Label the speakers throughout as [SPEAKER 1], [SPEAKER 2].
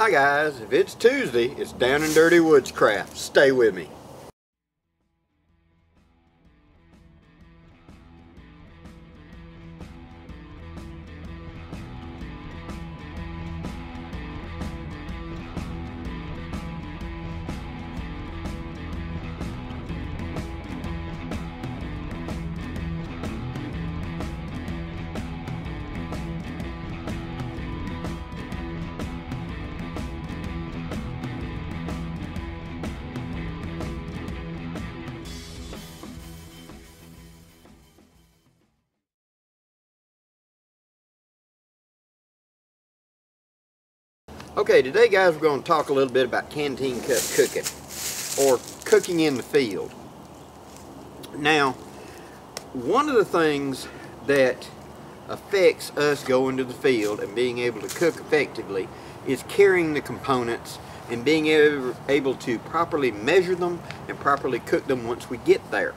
[SPEAKER 1] Hi guys, if it's Tuesday, it's Down and Dirty Woodscraft. Stay with me. Okay, today guys we're going to talk a little bit about canteen cup cooking or cooking in the field. Now, one of the things that affects us going to the field and being able to cook effectively is carrying the components and being able to properly measure them and properly cook them once we get there.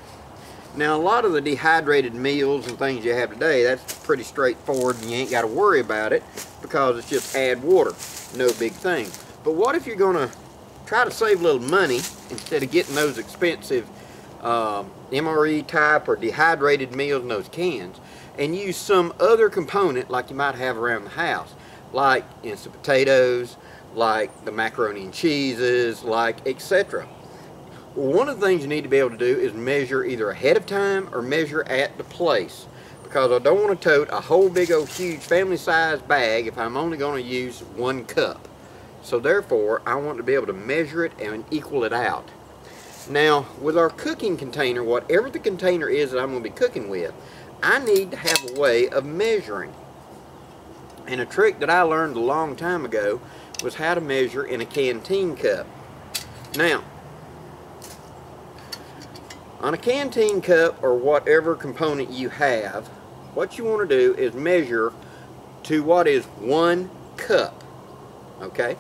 [SPEAKER 1] Now a lot of the dehydrated meals and things you have today, that's pretty straightforward and you ain't got to worry about it because it's just add water no big thing. But what if you're going to try to save a little money instead of getting those expensive uh, MRE type or dehydrated meals in those cans and use some other component like you might have around the house like instant potatoes, like the macaroni and cheeses, like etc. One of the things you need to be able to do is measure either ahead of time or measure at the place because I don't want to tote a whole big old huge family size bag if I'm only going to use one cup. So therefore, I want to be able to measure it and equal it out. Now, with our cooking container, whatever the container is that I'm going to be cooking with, I need to have a way of measuring. And a trick that I learned a long time ago was how to measure in a canteen cup. Now, on a canteen cup or whatever component you have, what you want to do is measure to what is one cup okay?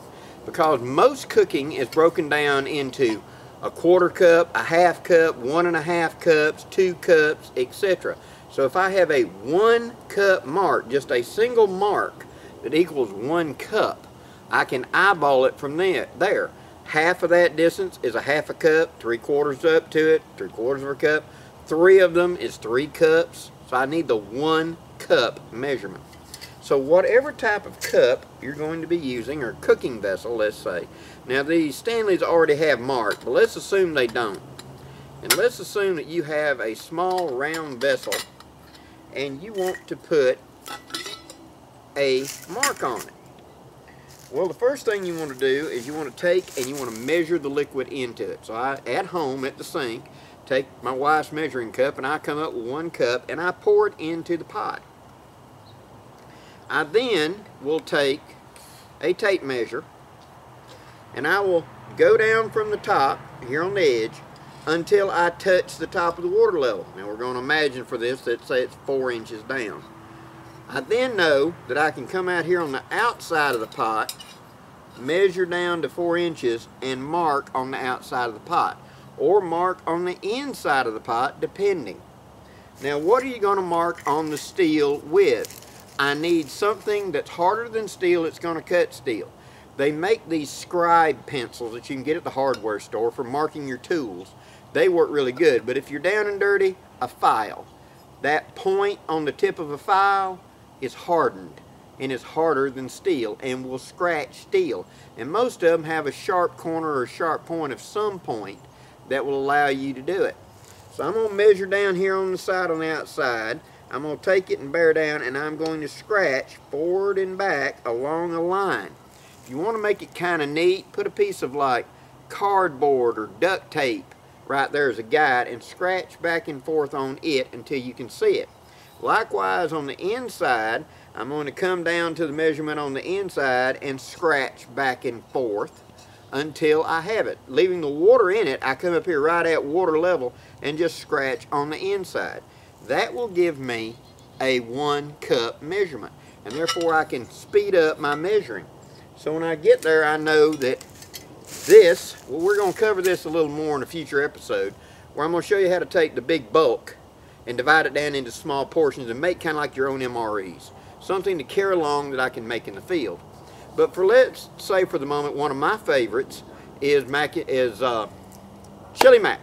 [SPEAKER 1] Because most cooking is broken down into a quarter cup a half cup one and a half cups two cups etc so if I have a one cup mark just a single mark that equals one cup I can eyeball it from there half of that distance is a half a cup three quarters up to it three quarters of a cup three of them is three cups so I need the one cup measurement. So whatever type of cup you're going to be using, or cooking vessel, let's say. Now these Stanleys already have marked, but let's assume they don't. And let's assume that you have a small round vessel and you want to put a mark on it. Well, the first thing you want to do is you want to take and you want to measure the liquid into it. So I, at home at the sink, take my wife's measuring cup and I come up with one cup and I pour it into the pot. I then will take a tape measure and I will go down from the top here on the edge until I touch the top of the water level. Now we're going to imagine for this that say it's four inches down. I then know that I can come out here on the outside of the pot, measure down to four inches and mark on the outside of the pot or mark on the inside of the pot depending. Now what are you going to mark on the steel with? I need something that's harder than steel that's going to cut steel. They make these scribe pencils that you can get at the hardware store for marking your tools. They work really good, but if you're down and dirty, a file. That point on the tip of a file is hardened and is harder than steel and will scratch steel. And most of them have a sharp corner or sharp point of some point that will allow you to do it. So I'm going to measure down here on the side on the outside. I'm going to take it and bear down and I'm going to scratch forward and back along a line. If you want to make it kind of neat, put a piece of like cardboard or duct tape right there as a guide and scratch back and forth on it until you can see it. Likewise on the inside, I'm going to come down to the measurement on the inside and scratch back and forth until I have it. Leaving the water in it, I come up here right at water level and just scratch on the inside. That will give me a one cup measurement and therefore I can speed up my measuring. So when I get there I know that this, well we're going to cover this a little more in a future episode where I'm going to show you how to take the big bulk and divide it down into small portions and make kind of like your own MREs. Something to carry along that I can make in the field. But for let's say for the moment, one of my favorites is mac is uh, chili mac.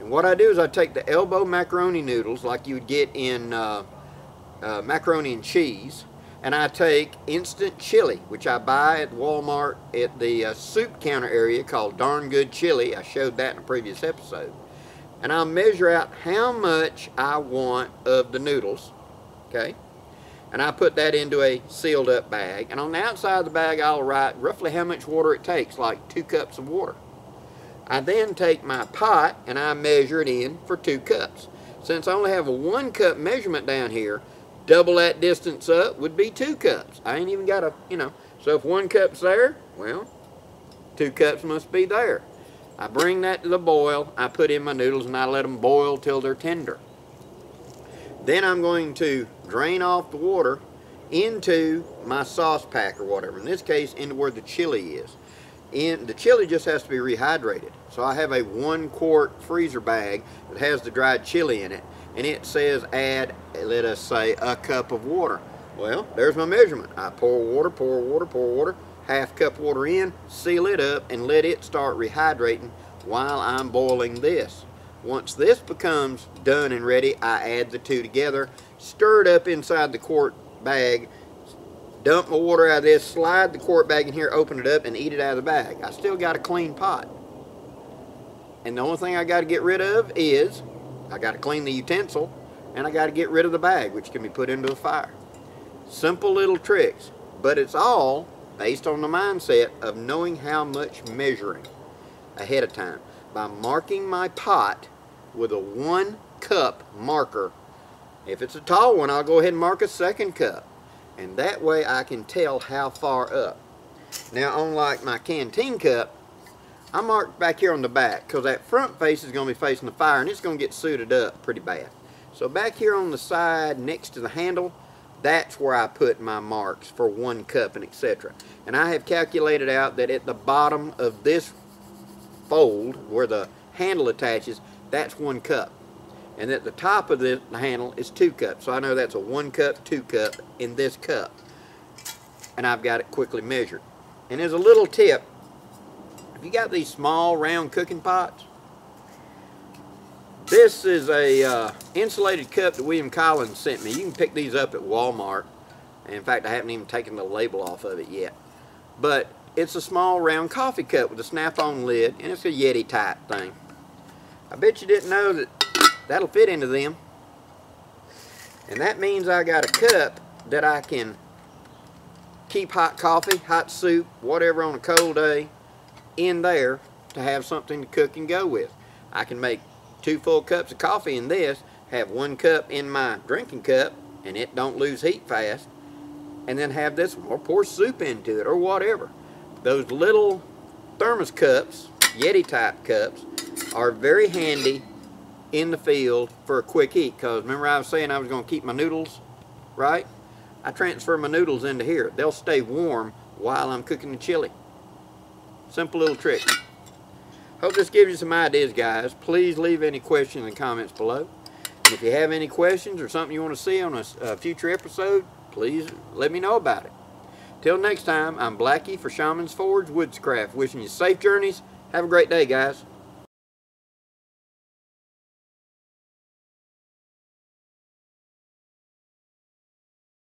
[SPEAKER 1] And what I do is I take the elbow macaroni noodles like you would get in uh, uh, macaroni and cheese, and I take instant chili, which I buy at Walmart at the uh, soup counter area called Darn Good Chili. I showed that in a previous episode. And I'll measure out how much I want of the noodles, okay? And I put that into a sealed up bag. And on the outside of the bag, I'll write roughly how much water it takes, like two cups of water. I then take my pot and I measure it in for two cups. Since I only have a one cup measurement down here, double that distance up would be two cups. I ain't even got a, you know, so if one cup's there, well, two cups must be there. I bring that to the boil, I put in my noodles and I let them boil till they're tender. Then I'm going to drain off the water into my sauce pack or whatever. In this case, into where the chili is. In, the chili just has to be rehydrated. So I have a one quart freezer bag that has the dried chili in it and it says add, let us say, a cup of water. Well, there's my measurement. I pour water, pour water, pour water, half cup water in, seal it up, and let it start rehydrating while I'm boiling this. Once this becomes done and ready, I add the two together, stir it up inside the quart bag, dump the water out of this, slide the quart bag in here, open it up, and eat it out of the bag. I still got a clean pot. And the only thing I got to get rid of is I got to clean the utensil and I got to get rid of the bag which can be put into the fire. Simple little tricks, but it's all based on the mindset of knowing how much measuring ahead of time. By marking my pot with a one cup marker. If it's a tall one, I'll go ahead and mark a second cup. And that way I can tell how far up. Now, unlike my canteen cup, I marked back here on the back because that front face is going to be facing the fire and it's going to get sooted up pretty bad. So back here on the side next to the handle, that's where I put my marks for one cup and etc. And I have calculated out that at the bottom of this fold where the handle attaches, that's one cup. And at the top of the handle is two cups. So I know that's a one cup, two cup in this cup. And I've got it quickly measured. And as a little tip if you got these small round cooking pots, this is a uh, insulated cup that William Collins sent me. You can pick these up at Walmart. In fact, I haven't even taken the label off of it yet. But it's a small round coffee cup with a snap-on lid, and it's a Yeti type thing. I bet you didn't know that that'll fit into them. And that means I got a cup that I can keep hot coffee, hot soup, whatever on a cold day, in there to have something to cook and go with. I can make two full cups of coffee in this, have one cup in my drinking cup, and it don't lose heat fast, and then have this one, or pour soup into it or whatever. Those little thermos cups, Yeti type cups, are very handy in the field for a quick eat because remember I was saying I was going to keep my noodles, right? I transfer my noodles into here. They'll stay warm while I'm cooking the chili. Simple little trick. Hope this gives you some ideas, guys. Please leave any questions in the comments below. And if you have any questions or something you want to see on a, a future episode, please let me know about it. Till next time, I'm Blackie for Shaman's Forge Woodscraft. Wishing you safe journeys. Have a great day, guys.